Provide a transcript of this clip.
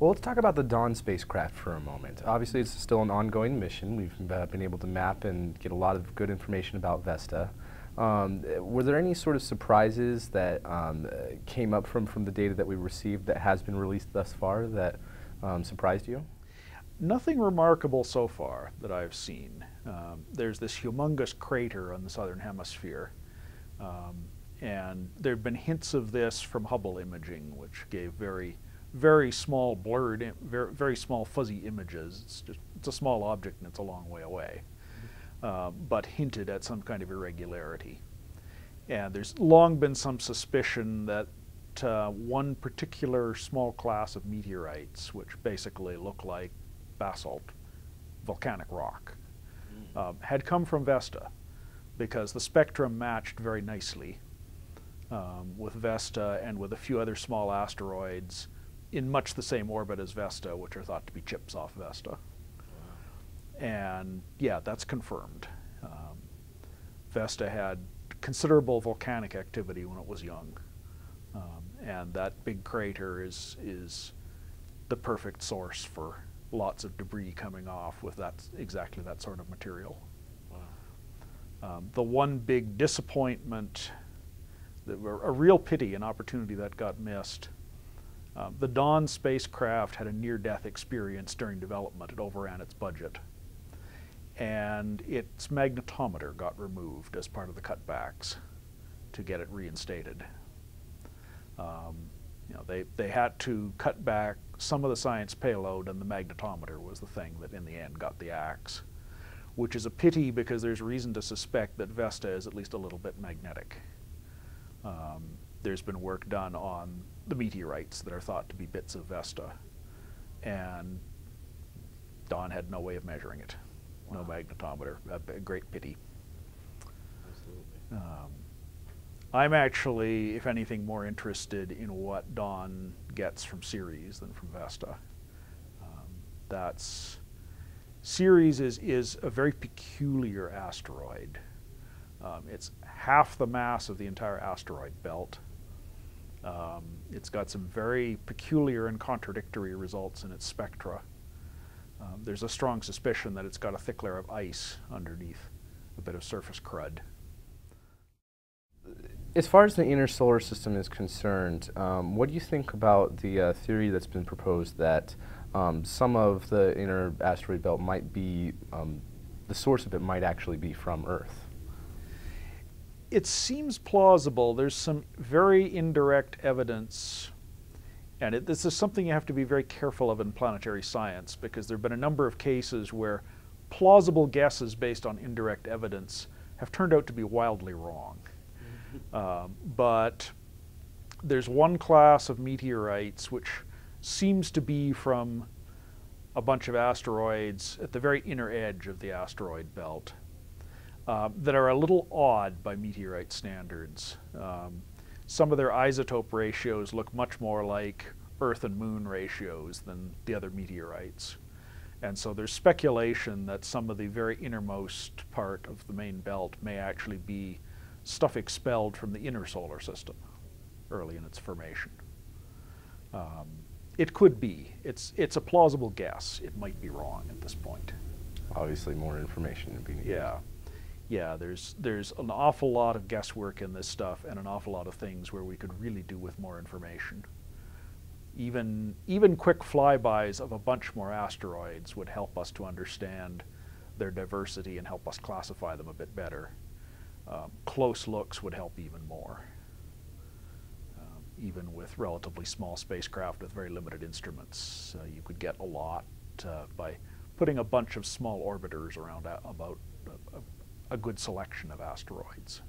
Well, let's talk about the Dawn spacecraft for a moment. Obviously, it's still an ongoing mission. We've uh, been able to map and get a lot of good information about Vesta. Um, were there any sort of surprises that um, came up from, from the data that we received that has been released thus far that um, surprised you? Nothing remarkable so far that I've seen. Um, there's this humongous crater on the southern hemisphere. Um, and there have been hints of this from Hubble imaging, which gave very very small blurred, very, very small fuzzy images. It's just it's a small object and it's a long way away, uh, but hinted at some kind of irregularity. And there's long been some suspicion that uh, one particular small class of meteorites, which basically look like basalt, volcanic rock, uh, had come from Vesta because the spectrum matched very nicely um, with Vesta and with a few other small asteroids in much the same orbit as Vesta, which are thought to be chips off Vesta. Wow. And yeah, that's confirmed. Um, Vesta had considerable volcanic activity when it was young. Um, and that big crater is, is the perfect source for lots of debris coming off with that exactly that sort of material. Wow. Um, the one big disappointment, a real pity, an opportunity that got missed, um, the Dawn spacecraft had a near-death experience during development. It overran its budget. And its magnetometer got removed as part of the cutbacks to get it reinstated. Um, you know, they, they had to cut back some of the science payload and the magnetometer was the thing that in the end got the axe, which is a pity because there's reason to suspect that Vesta is at least a little bit magnetic. Um, there's been work done on the meteorites that are thought to be bits of Vesta. And Dawn had no way of measuring it, wow. no magnetometer. A, a, great pity. Absolutely. Um, I'm actually, if anything, more interested in what Dawn gets from Ceres than from Vesta. Um, that's Ceres is, is a very peculiar asteroid. Um, it's half the mass of the entire asteroid belt. Um, it's got some very peculiar and contradictory results in its spectra. Um, there's a strong suspicion that it's got a thick layer of ice underneath a bit of surface crud. As far as the inner solar system is concerned, um, what do you think about the uh, theory that's been proposed that um, some of the inner asteroid belt might be, um, the source of it might actually be from Earth? It seems plausible. There's some very indirect evidence, and it, this is something you have to be very careful of in planetary science because there have been a number of cases where plausible guesses based on indirect evidence have turned out to be wildly wrong. um, but there's one class of meteorites which seems to be from a bunch of asteroids at the very inner edge of the asteroid belt um, that are a little odd by meteorite standards. Um, some of their isotope ratios look much more like Earth and Moon ratios than the other meteorites. And so there's speculation that some of the very innermost part of the main belt may actually be stuff expelled from the inner solar system early in its formation. Um, it could be. It's, it's a plausible guess. It might be wrong at this point. Obviously more information would be needed. Yeah yeah, there's there's an awful lot of guesswork in this stuff and an awful lot of things where we could really do with more information. Even even quick flybys of a bunch more asteroids would help us to understand their diversity and help us classify them a bit better. Um, close looks would help even more. Um, even with relatively small spacecraft with very limited instruments, uh, you could get a lot uh, by putting a bunch of small orbiters around about a good selection of asteroids.